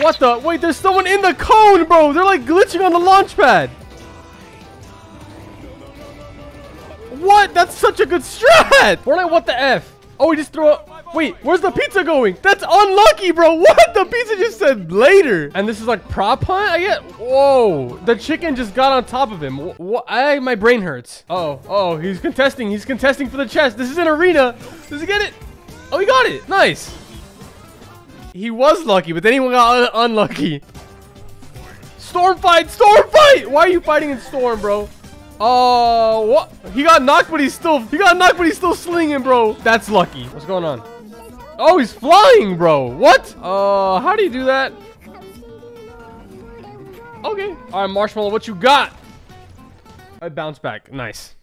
What the? Wait, there's someone in the cone, bro. They're like glitching on the launch pad. What? That's such a good strat. Fortnite, what the F? Oh, we just threw up. Wait, where's the pizza going? That's unlucky, bro. What? The pizza just said later. And this is like prop hunt? I get. Whoa. The chicken just got on top of him. What? I, my brain hurts. Uh oh. Oh, he's contesting. He's contesting for the chest. This is an arena. Does he get it? Oh, he got it. Nice. He was lucky, but then he got un unlucky. Storm fight. Storm fight. Why are you fighting in storm, bro? Oh, what? He got knocked, but he's still, he got knocked, but he's still slinging, bro. That's lucky. What's going on? Oh, he's flying, bro. What? Uh, how do you do that? Okay. All right, Marshmello, what you got? I bounce back. Nice.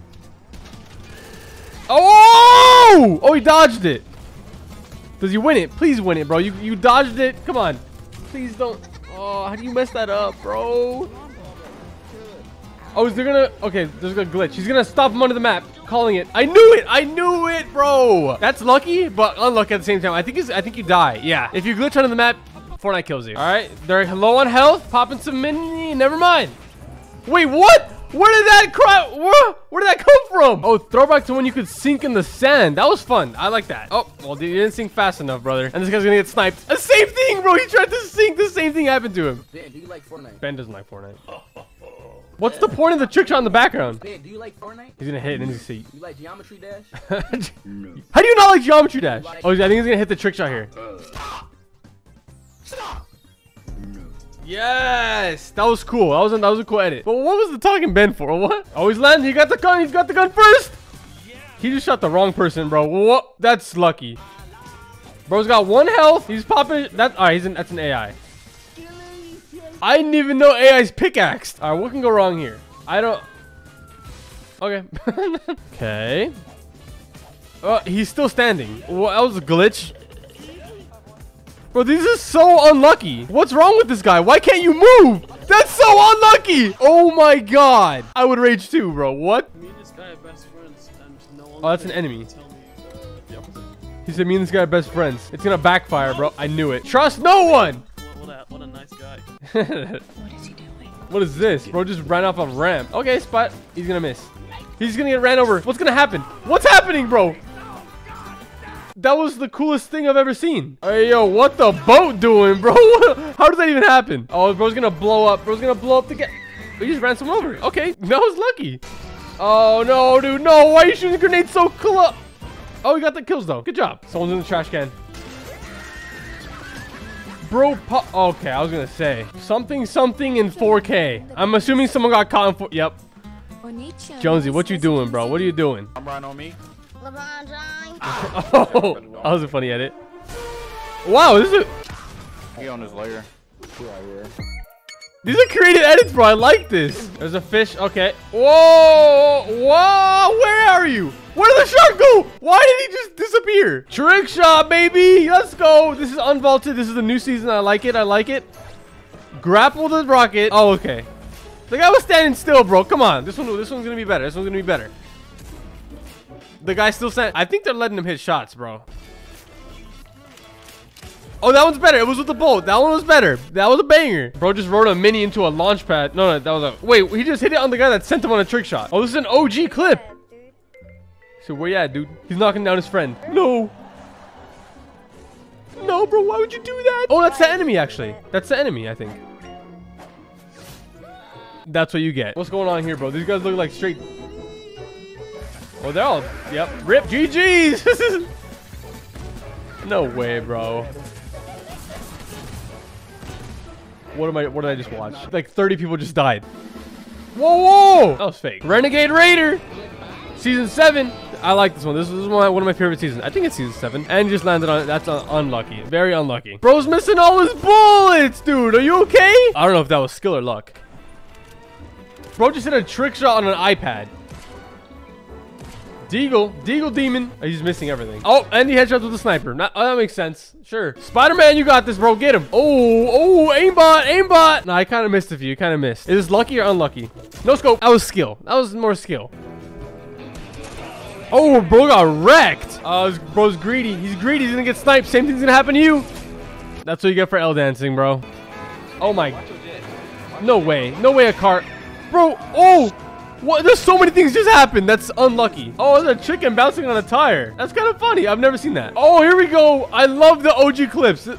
Oh! Oh, he dodged it. Does he win it? Please win it, bro. You, you dodged it. Come on. Please don't. Oh, how do you mess that up, bro? Oh, is there gonna... Okay, there's a glitch. He's gonna stop him under the map. Calling it. I knew it! I knew it, bro! That's lucky, but unlucky at the same time. I think he's. I think you die. Yeah. If you glitch under the map, Fortnite kills you. All right. They're low on health. Popping some mini. Never mind. Wait, what? Where did that cry? Where, where did that come from? Oh, throwback to when you could sink in the sand. That was fun. I like that. Oh, well, you didn't sink fast enough, brother. And this guy's gonna get sniped. The same thing, bro. He tried to sink. The same thing happened to him. Ben, do you like Fortnite? Ben doesn't like Fortnite. What's the point of the trick shot in the background? Ben, do you like Fortnite? He's gonna hit and then he's see. You like Geometry Dash? no. How do you not like Geometry Dash? Oh, I think he's gonna hit the trick shot here. Yes, that was cool. That was a, that was a cool edit. But what was the talking Ben for? What? Oh, he's landing. He got the gun. He's got the gun first. He just shot the wrong person, bro. What? That's lucky. Bro's got one health. He's popping. That. All right. He's an. That's an AI. I didn't even know AI's pickaxed. All right. What can go wrong here? I don't. Okay. okay. Oh, he's still standing. Well, that was a glitch. Bro, this is so unlucky. What's wrong with this guy? Why can't you move? That's so unlucky. Oh my god. I would rage too, bro. What? Me and this guy are best friends, and no one Oh, that's an enemy. Me. He said me and this guy are best friends. It's gonna backfire, bro. I knew it. Trust no one. What, what, a, what a nice guy. what is this? Bro just ran off a ramp. Okay, spot. He's gonna miss. He's gonna get ran over. What's gonna happen? What's happening, bro? That was the coolest thing I've ever seen. Hey, yo, what the boat doing, bro? How did that even happen? Oh, bro's gonna blow up. Bro's gonna blow up the guy. He just ran someone over. Okay, that was lucky. Oh, no, dude, no. Why are you shooting grenades so close? Oh, he got the kills, though. Good job. Someone's in the trash can. Bro, okay, I was gonna say something, something in 4K. I'm assuming someone got caught in 4. Yep. Jonesy, what you doing, bro? What are you doing? LeBron on me. LeBron James. oh, that was a funny edit. Wow, this is He on his layer. these are creative edits, bro. I like this. There's a fish. Okay. Whoa, whoa. Where are you? Where did the shark go? Why did he just disappear? Trick shot, baby. Let's go. This is unvaulted. This is the new season. I like it. I like it. Grapple the rocket. Oh, okay. The guy was standing still, bro. Come on. This one, this one's gonna be better. This one's gonna be better. The guy still standing. I think they're letting him hit shots, bro. Oh, that one's better. It was with the bolt. That one was better. That was a banger. Bro just rode a mini into a launch pad. No, no, that was a... Wait, he just hit it on the guy that sent him on a trick shot. Oh, this is an OG clip. So where you at, dude? He's knocking down his friend. No. No, bro. Why would you do that? Oh, that's the enemy, actually. That's the enemy, I think. That's what you get. What's going on here, bro? These guys look like straight... Oh, they're all... Yep. Rip GG's. no way, bro. What am I? What did I just watch? Like 30 people just died. Whoa, whoa! That was fake. Renegade Raider, season seven. I like this one. This is one, of my favorite seasons. I think it's season seven. And just landed on it. That's un unlucky. Very unlucky. Bro's missing all his bullets, dude. Are you okay? I don't know if that was skill or luck. Bro just hit a trick shot on an iPad. Deagle, Deagle Demon. Oh, he's missing everything. Oh, and he headshots with a sniper. Not, oh, that makes sense. Sure. Spider-Man, you got this, bro. Get him. Oh, oh, aimbot, aimbot. No, I kind of missed a few. Kind of missed. Is this lucky or unlucky? No scope. That was skill. That was more skill. Oh, bro got wrecked. Oh, uh, bro's greedy. He's greedy. He's gonna get sniped. Same thing's gonna happen to you. That's what you get for L dancing, bro. Oh my. No way. No way a car. Bro, oh! What? There's so many things just happened. That's unlucky. Oh, there's a chicken bouncing on a tire. That's kind of funny. I've never seen that. Oh, here we go. I love the OG clips.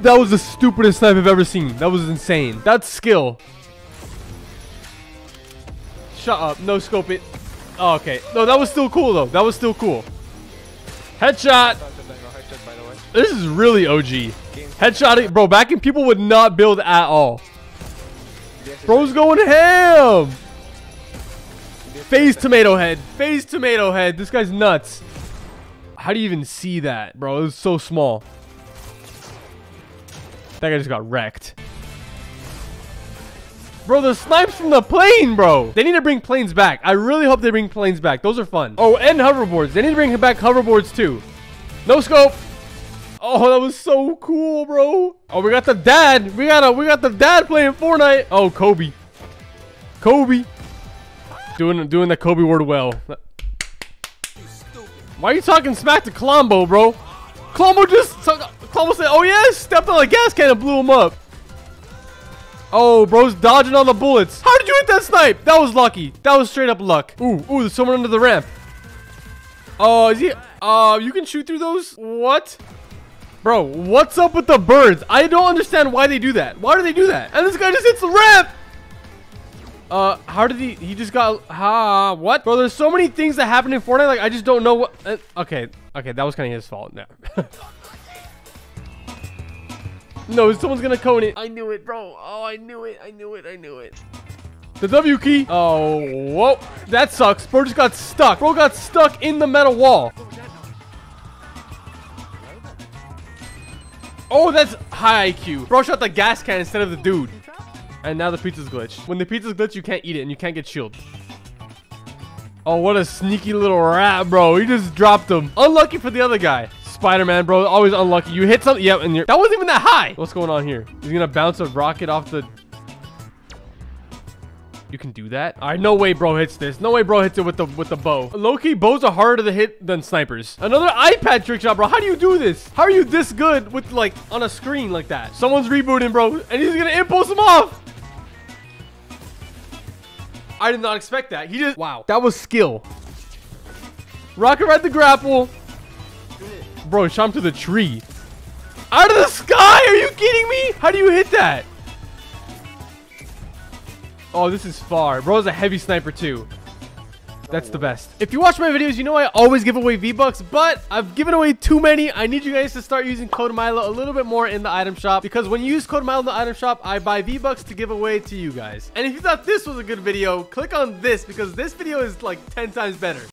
That was the stupidest snipe I've ever seen. That was insane. That's skill. Shut up. No scope it. Oh, okay. No, that was still cool, though. That was still cool. Headshot. This is really OG. Headshot. Bro, back in people would not build at all. Bro's going ham. Phase tomato head. Phase tomato head. This guy's nuts. How do you even see that, bro? It was so small. That guy just got wrecked. Bro, the snipes from the plane, bro. They need to bring planes back. I really hope they bring planes back. Those are fun. Oh, and hoverboards. They need to bring back hoverboards too. No scope. Oh, that was so cool, bro. Oh, we got the dad. We got a we got the dad playing Fortnite. Oh, Kobe. Kobe. Doing doing the Kobe word well. Why are you talking smack to Colombo, bro? Colombo just Colombo said, "Oh yeah," stepped on a gas can and blew him up. Oh, bro's dodging all the bullets. How did you hit that snipe? That was lucky. That was straight up luck. Ooh, ooh, there's someone under the ramp. Oh, uh, is he? Uh, you can shoot through those? What? Bro, what's up with the birds? I don't understand why they do that. Why do they do that? And this guy just hits the ramp. Uh, how did he? He just got. Ha, what? Bro, there's so many things that happen in Fortnite. Like, I just don't know what. Uh, okay, okay, that was kind of his fault. No. no, someone's gonna cone it. I knew it, bro. Oh, I knew it. I knew it. I knew it. The W key. Oh, whoa. That sucks. Bro just got stuck. Bro got stuck in the metal wall. Oh, that's high IQ. Bro shot the gas can instead of the dude. And now the pizza's glitched. When the pizza's glitched, you can't eat it and you can't get shield. Oh, what a sneaky little rat, bro. He just dropped him. Unlucky for the other guy. Spider-Man, bro. Always unlucky. You hit something. Yep, and you're... That wasn't even that high. What's going on here? He's gonna bounce a rocket off the... You can do that? All right, no way bro hits this. No way bro hits it with the with the bow. Low-key, bows are harder to hit than snipers. Another iPad trick shot, bro. How do you do this? How are you this good with, like, on a screen like that? Someone's rebooting, bro, and he's gonna impulse him off. I did not expect that. He just... Wow. That was skill. Rocket ride the grapple. Bro, shot him to the tree. Out of the sky? Are you kidding me? How do you hit that? Oh, this is far. Bro's a heavy sniper too. That's the best. If you watch my videos, you know I always give away V-Bucks, but I've given away too many. I need you guys to start using code Milo a little bit more in the item shop because when you use code Milo in the item shop, I buy V-Bucks to give away to you guys. And if you thought this was a good video, click on this because this video is like 10 times better.